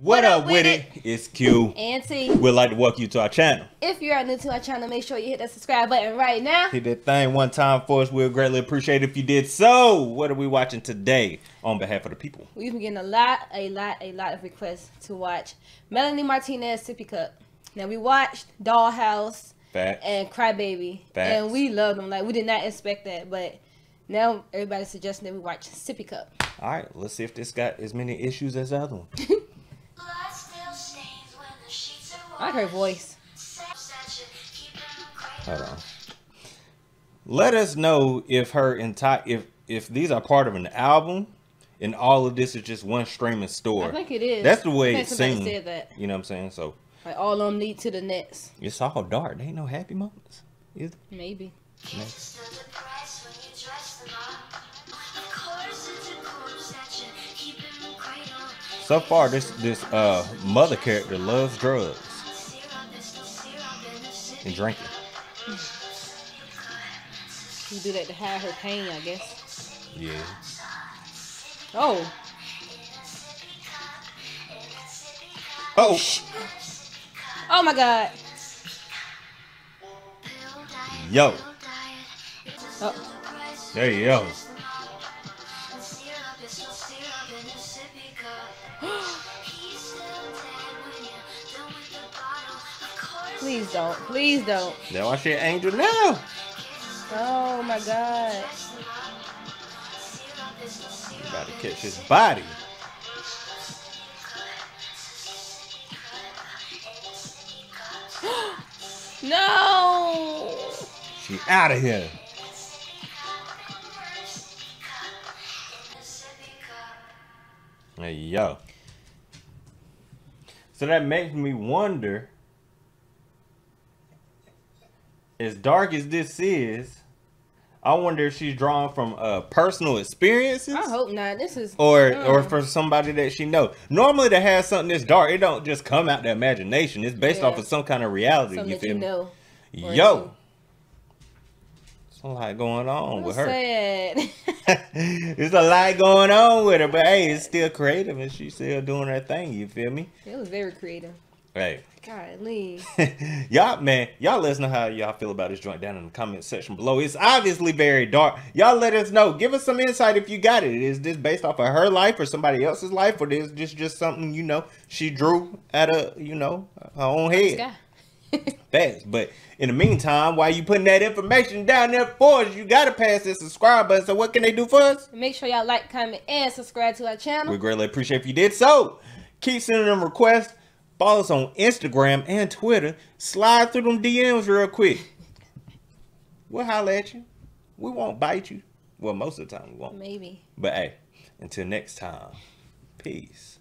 What, up with it? It's Q. Auntie, We'd like to welcome you to our channel. if you are new to our channel, make sure you hit that subscribe button right now. Hit that thing one time for us. We'll greatly appreciate it if you did so. What are we watching today on behalf of the people? We've been getting a lot, a lot, a lot of requests to watch Melanie Martinez Sippy Cup. Now we watched Dollhouse Facts. and Crybaby, Facts. and we loved them. Like we did not expect that, but now everybody's suggesting that we watch Sippy Cup. All right, let's see if this got as many issues as the other one. I like her voice. Hold on. Let us know if her entire if if these are part of an album and all of this is just one streaming store. I think it is. That's the way it seems. somebody seemed. that. You know what I'm saying? So Like all of them lead to the next. it's all dark. There ain't no happy moments. Is Maybe. So far, this this uh mother character loves drugs and drinking. You do that to hide her pain, I guess. Yeah. Oh, Oh, oh my God. yo, Oh, there you go. please don't. Please don't. That why she an angel now. Oh my God. About to catch his body. No. She out of here. You go. So that makes me wonder, as dark as this is, I wonder if she's drawn from uh, personal experiences. I hope not. This is or Mm. or for somebody that she know. Normally, to have something this dark, it don't just come out the imagination. It's based Yeah. off of some kind of reality. something you feel you me? know. or Yo, it's a lot going on with her. sad. There's a lot going on with her, but hey, it's still creative and she's still doing her thing. You feel me? it was very creative. Hey, Golly. y'all, man, y'all let us know how y'all feel about this joint down in the comment section below. It's obviously very dark. Y'all let us know. Give us some insight if you got it. Is this based off of her life or somebody else's life, or is this just something you know she drew at a you know her own head? Facts. But in the meantime, while you putting that information down there for us, you gotta pass the subscribe button. So what can they do for us? Make sure y'all like, comment, and subscribe to our channel. We greatly appreciate if you did so. Keep sending them requests. Follow us on Instagram and Twitter. Slide through them DMs real quick. We'll holler at you. We won't bite you. Well, most of the time we won't. Maybe. But hey, until next time, peace.